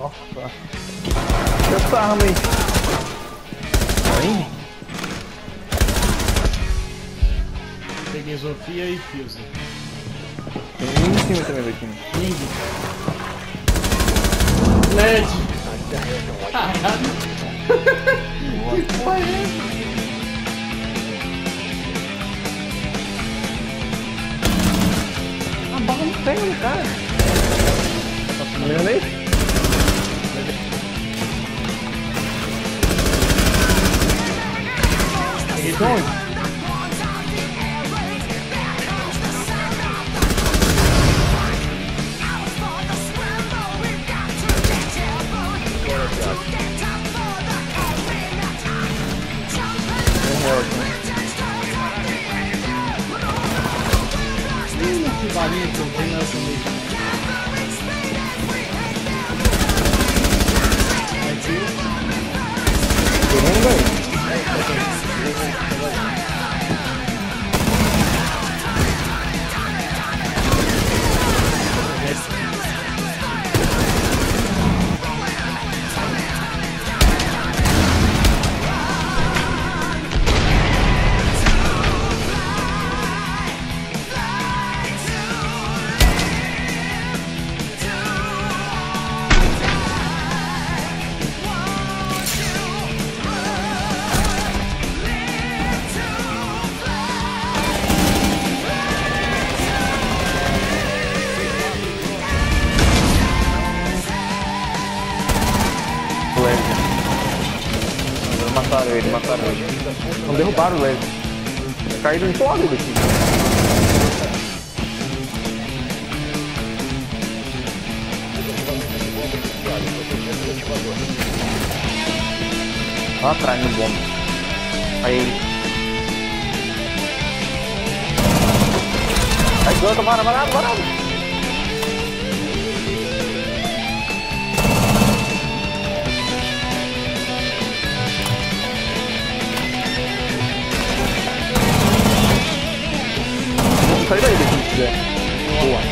Nossa. Essa arma aí. Aí? Peguei Sofia e Fuse. Tem um em cima também time. Ling. LED. Caralho. que porra é essa? A bala não pega no cara. Tá vendo aí? going. Barulho que eu tenho é Mataram ele, mataram ele. Não derrubaram o Leslie. Caíram em todo daqui. Lá atrás no bomba. Aí ele. Aí, Ganta, bora, bora, 对。不晚